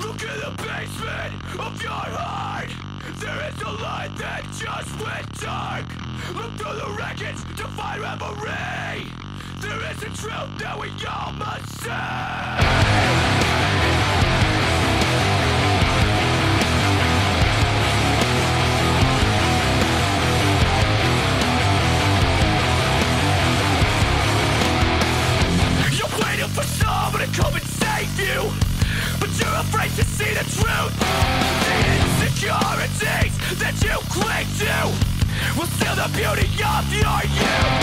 Look in the basement of your heart. There is a light that just went dark. Look through the wreckage to find memory. There is a truth that we all must see. the beauty of your youth.